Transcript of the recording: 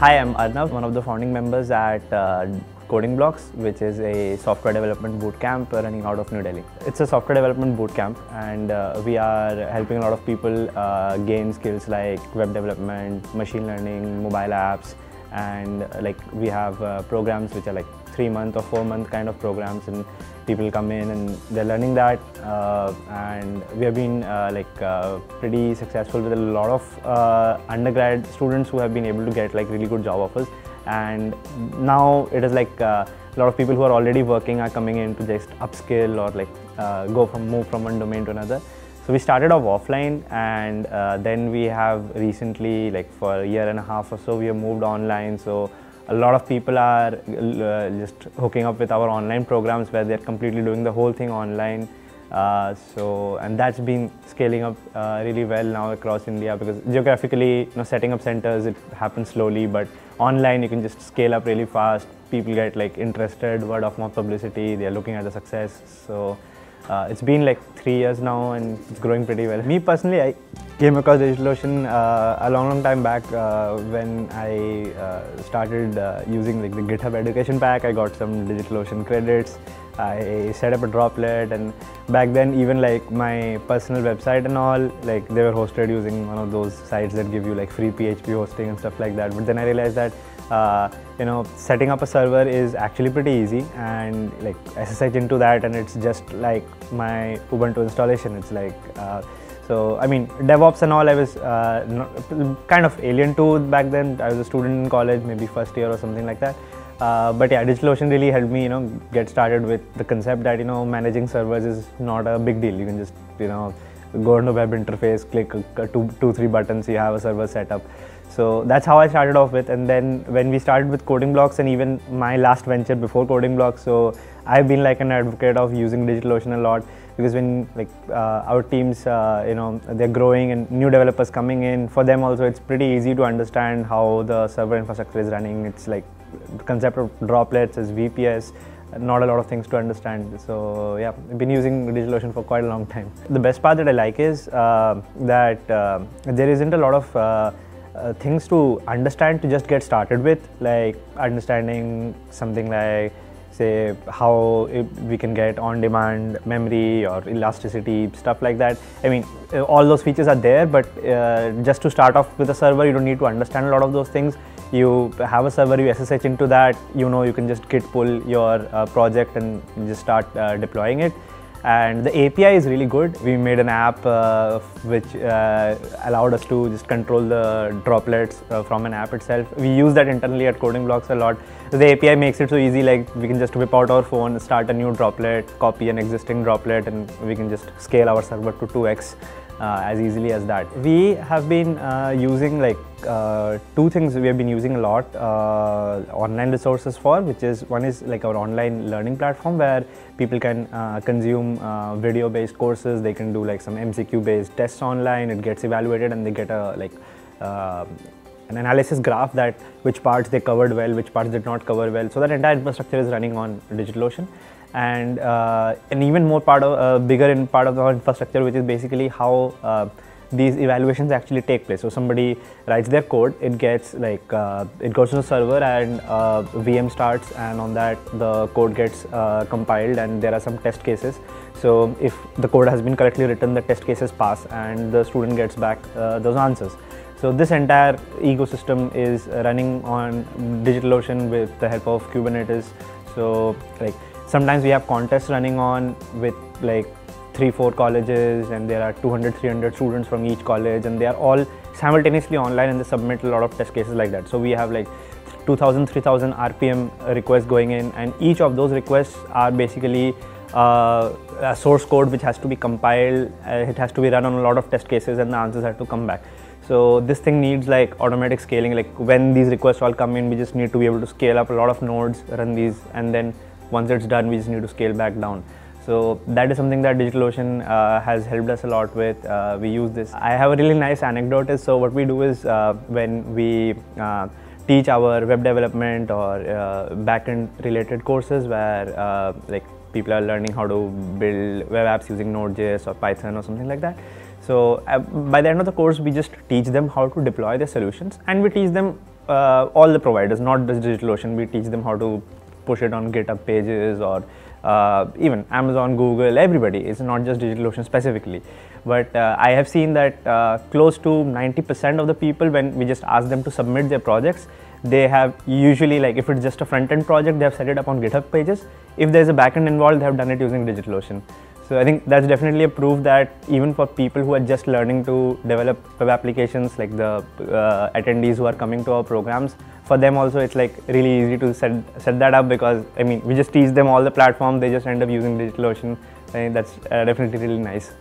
Hi, I'm Arnav, one of the founding members at uh, Coding Blocks, which is a software development bootcamp running out of New Delhi. It's a software development bootcamp, and uh, we are helping a lot of people uh, gain skills like web development, machine learning, mobile apps, and uh, like we have uh, programs which are like three month or four month kind of programs, and people come in and they're learning that, uh, and we have been uh, like uh, pretty successful with a lot of uh, undergrad students who have been able to get like really good job offers. And now it is like uh, a lot of people who are already working are coming in to just upskill or like uh, go from move from one domain to another. So we started off offline and then we have recently like for a year and a half or so we have moved online. So a lot of people are uh, just hooking up with our online programs where they're completely doing the whole thing online uh, so and that's been scaling up uh, really well now across India because geographically, you know, setting up centers it happens slowly, but online you can just scale up really fast. People get like interested, word of mouth publicity. They are looking at the success. So uh, it's been like three years now and it's growing pretty well. Me personally, I came across DigitalOcean uh, a long, long time back uh, when I uh, started uh, using like the GitHub Education Pack. I got some DigitalOcean credits. I set up a droplet and back then even like my personal website and all like they were hosted using one of those sites that give you like free PHP hosting and stuff like that. But then I realized that uh, you know setting up a server is actually pretty easy and like SSH into that and it's just like my Ubuntu installation. It's like uh, so I mean DevOps and all I was uh, not, kind of alien to back then. I was a student in college maybe first year or something like that uh, but yeah, DigitalOcean really helped me, you know, get started with the concept that you know managing servers is not a big deal. You can just you know go on the web interface, click two, two, three buttons, you have a server set up. So that's how I started off with. And then when we started with Coding Blocks, and even my last venture before Coding Blocks, so I've been like an advocate of using DigitalOcean a lot because when like uh, our teams, uh, you know, they're growing and new developers coming in, for them also it's pretty easy to understand how the server infrastructure is running. It's like concept of droplets is VPS, not a lot of things to understand. So yeah, I've been using DigitalOcean for quite a long time. The best part that I like is uh, that uh, there isn't a lot of uh, uh, things to understand to just get started with, like understanding something like say how we can get on-demand memory or elasticity, stuff like that. I mean, all those features are there, but uh, just to start off with a server, you don't need to understand a lot of those things you have a server, you SSH into that, you know you can just git pull your uh, project and just start uh, deploying it. And the API is really good. We made an app uh, which uh, allowed us to just control the droplets uh, from an app itself. We use that internally at Coding Blocks a lot. The API makes it so easy, like we can just whip out our phone, start a new droplet, copy an existing droplet, and we can just scale our server to 2x uh, as easily as that. We have been uh, using like uh, two things we have been using a lot uh, online resources for, which is one is like our online learning platform where people can uh, consume uh, video-based courses. They can do like some MCQ-based tests online. It gets evaluated and they get a like an analysis graph that which parts they covered well, which parts did not cover well. So that entire infrastructure is running on DigitalOcean and uh, an even more part of uh, bigger in part of the infrastructure which is basically how uh, these evaluations actually take place. So somebody writes their code it gets like uh, it goes to the server and uh, vm starts and on that the code gets uh, compiled and there are some test cases. So if the code has been correctly written the test cases pass and the student gets back those answers. So this entire ecosystem is running on DigitalOcean with the help of Kubernetes. So like sometimes we have contests running on with like three four colleges and there are 200 300 students from each college and they are all simultaneously online and they submit a lot of test cases like that. So we have like 2000 3000 rpm requests going in and each of those requests are basically uh, a source code which has to be compiled uh, it has to be run on a lot of test cases and the answers have to come back. So this thing needs like automatic scaling like when these requests all come in we just need to be able to scale up a lot of nodes run these and then once it's done, we just need to scale back down. So that is something that DigitalOcean uh, has helped us a lot with. Uh, we use this. I have a really nice anecdote. So what we do is uh, when we uh, teach our web development or uh, backend related courses where uh, like people are learning how to build web apps using Node.js or Python or something like that. So by the end of the course, we just teach them how to deploy their solutions and we teach them all the providers, not just DigitalOcean. We teach them how to push it on GitHub pages or uh, even Amazon, Google, everybody. It's not just DigitalOcean specifically. But uh, I have seen that uh, close to 90% of the people, when we just ask them to submit their projects, they have usually like if it's just a front end project, they have set it up on GitHub pages. If there's a backend involved, they have done it using DigitalOcean. So I think that's definitely a proof that even for people who are just learning to develop web applications, like the uh, attendees who are coming to our programs, for them also it's like really easy to set set that up because I mean we just teach them all the platforms, they just end up using DigitalOcean. I think that's uh, definitely really nice.